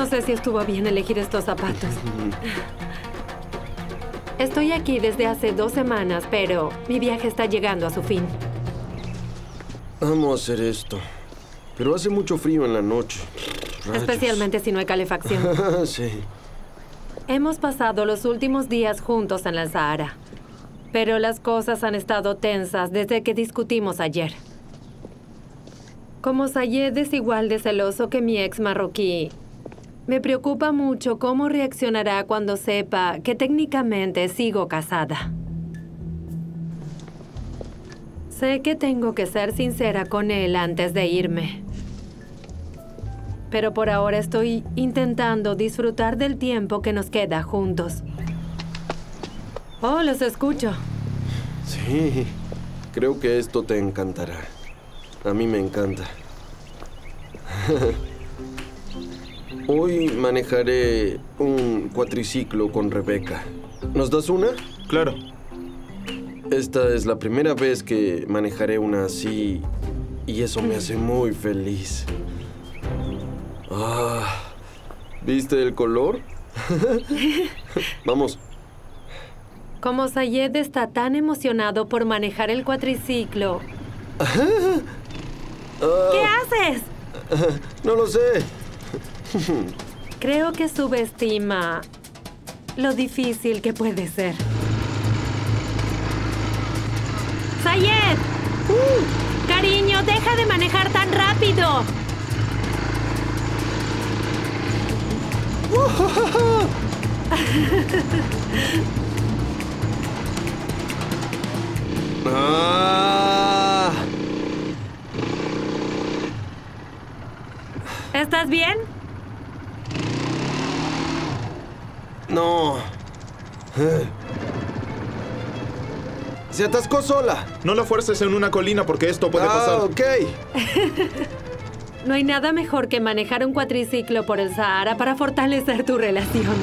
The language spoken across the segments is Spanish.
No sé si estuvo bien elegir estos zapatos. Estoy aquí desde hace dos semanas, pero mi viaje está llegando a su fin. Amo hacer esto. Pero hace mucho frío en la noche. Rayos. Especialmente si no hay calefacción. sí. Hemos pasado los últimos días juntos en el Sahara. Pero las cosas han estado tensas desde que discutimos ayer. Como Sayed es igual de celoso que mi ex marroquí, me preocupa mucho cómo reaccionará cuando sepa que técnicamente sigo casada. Sé que tengo que ser sincera con él antes de irme. Pero por ahora estoy intentando disfrutar del tiempo que nos queda juntos. Oh, los escucho. Sí. Creo que esto te encantará. A mí me encanta. Hoy manejaré un cuatriciclo con Rebeca. ¿Nos das una? Claro. Esta es la primera vez que manejaré una así y eso me hace muy feliz. Ah, ¿viste el color? Vamos. Como Sayed está tan emocionado por manejar el cuatriciclo. ¿Qué haces? No lo sé. Creo que subestima lo difícil que puede ser. ¡Sayed! Cariño, deja de manejar tan rápido. Ah, ¿Estás bien? No. Se atascó sola. No la fuerces en una colina porque esto puede ah, pasar. ok. No hay nada mejor que manejar un cuatriciclo por el Sahara para fortalecer tu relación.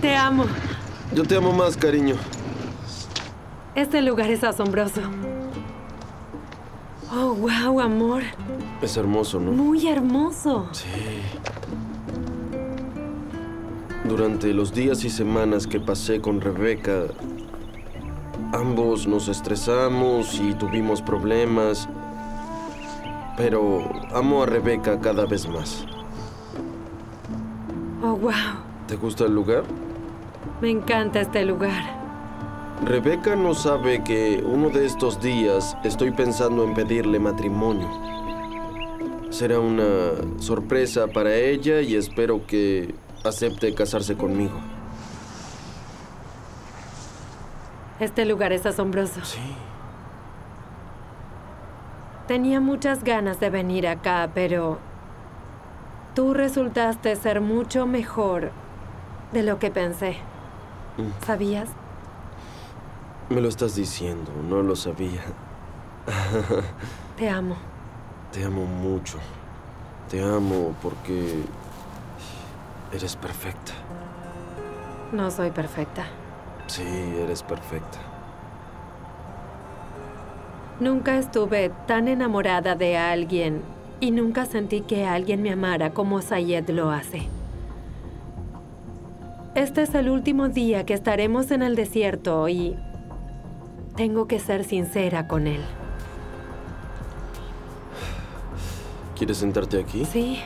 Te amo. Yo te amo más, cariño. Este lugar es asombroso. Oh, wow, amor. Es hermoso, ¿no? Muy hermoso. Sí. Durante los días y semanas que pasé con Rebeca, ambos nos estresamos y tuvimos problemas. Pero amo a Rebeca cada vez más. Oh, wow. ¿Te gusta el lugar? Me encanta este lugar. Rebeca no sabe que uno de estos días estoy pensando en pedirle matrimonio. Será una sorpresa para ella y espero que acepte casarse conmigo. Este lugar es asombroso. Sí. Tenía muchas ganas de venir acá, pero tú resultaste ser mucho mejor de lo que pensé. Mm. ¿Sabías? Me lo estás diciendo, no lo sabía. Te amo. Te amo mucho. Te amo porque eres perfecta. No soy perfecta. Sí, eres perfecta. Nunca estuve tan enamorada de alguien y nunca sentí que alguien me amara como Sayed lo hace. Este es el último día que estaremos en el desierto y tengo que ser sincera con él. ¿Quieres sentarte aquí? Sí.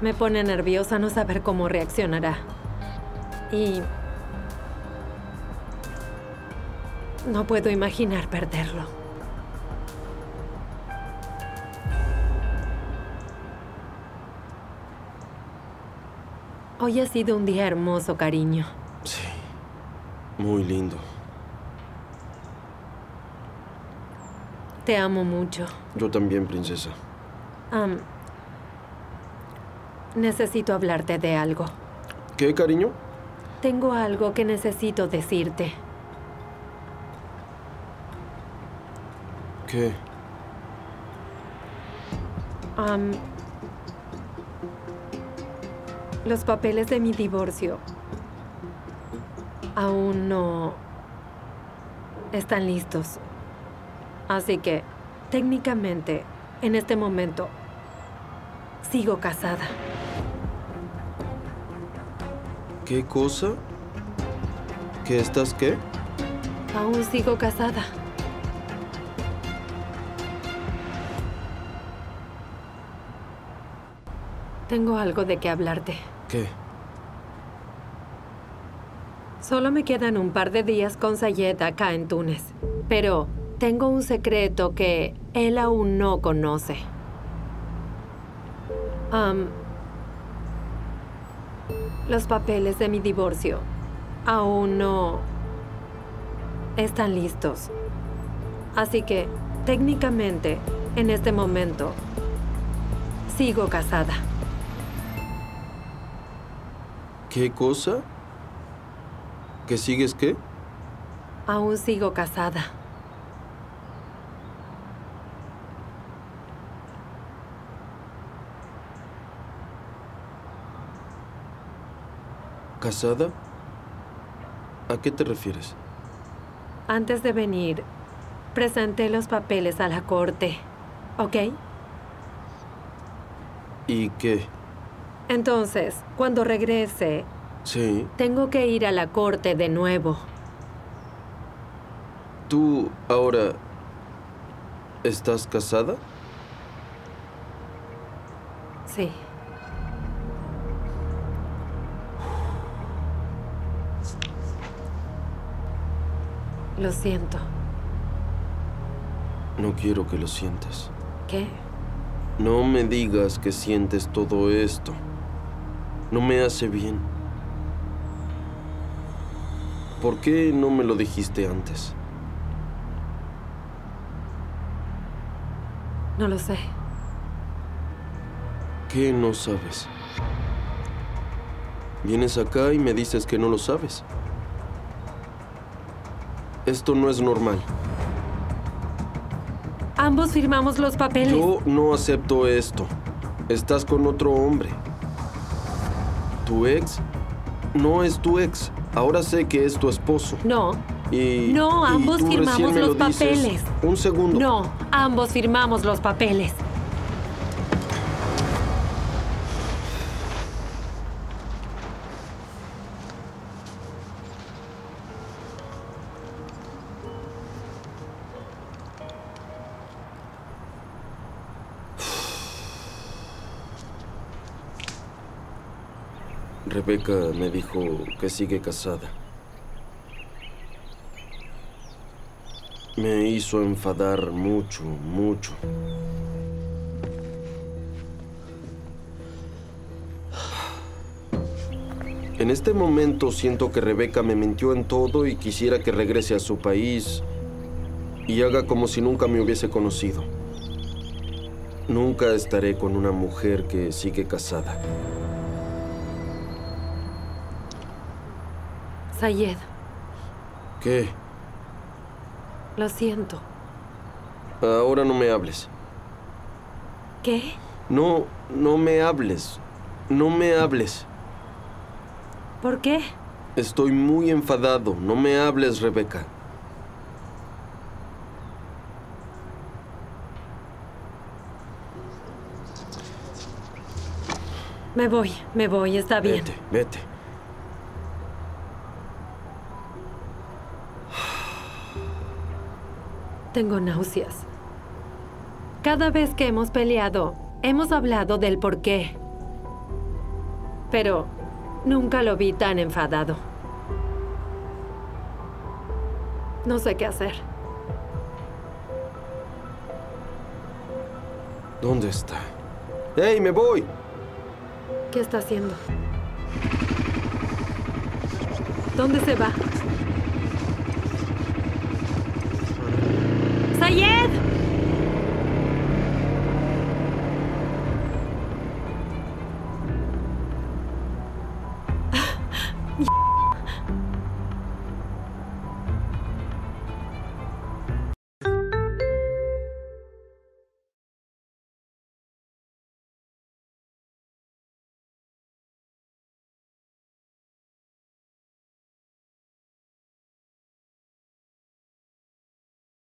Me pone nerviosa no saber cómo reaccionará. Y... No puedo imaginar perderlo. Hoy ha sido un día hermoso, cariño. Sí. Muy lindo. Te amo mucho. Yo también, princesa. Necesito hablarte de algo. ¿Qué, cariño? Tengo algo que necesito decirte. ¿Qué? Los papeles de mi divorcio aún no están listos. Así que, técnicamente, en este momento, sigo casada. ¿Qué cosa? ¿Que estás qué? Aún sigo casada. Tengo algo de qué hablarte. ¿Qué? Solo me quedan un par de días con Sayed acá en Túnez. Pero tengo un secreto que él aún no conoce. Am, los papeles de mi divorcio aún no están listos. Así que, técnicamente, en este momento, sigo casada. ¿Qué cosa? ¿Que sigues qué? Aún sigo casada. ¿Casada? ¿A qué te refieres? Antes de venir, presenté los papeles a la corte, ¿ok? ¿Y qué? Entonces, cuando regrese, Sí. tengo que ir a la corte de nuevo. ¿Tú ahora estás casada? Sí. Lo siento. No quiero que lo sientas. ¿Qué? No me digas que sientes todo esto. No me hace bien. ¿Por qué no me lo dijiste antes? No lo sé. ¿Qué no sabes? Vienes acá y me dices que no lo sabes. Esto no es normal. Ambos firmamos los papeles. Yo no acepto esto. Estás con otro hombre. Tu ex no es tu ex. Ahora sé que es tu esposo. No. Y, No, y ambos tú firmamos me lo los dices. papeles. Un segundo. No, ambos firmamos los papeles. Rebeca me dijo que sigue casada. Me hizo enfadar mucho, mucho. En este momento siento que Rebeca me mintió en todo y quisiera que regrese a su país y haga como si nunca me hubiese conocido. Nunca estaré con una mujer que sigue casada. Sayed, ¿Qué? lo siento. Ahora no me hables. ¿Qué? No, no me hables. No me hables. ¿Por qué? Estoy muy enfadado. No me hables, Rebeca. Me voy, me voy, está bien. Vete, vete. Tengo náuseas. Cada vez que hemos peleado, hemos hablado del por qué. Pero nunca lo vi tan enfadado. No sé qué hacer. ¿Dónde está? ¡Ey, me voy! ¿Qué está haciendo? ¿Dónde se va? Sayed!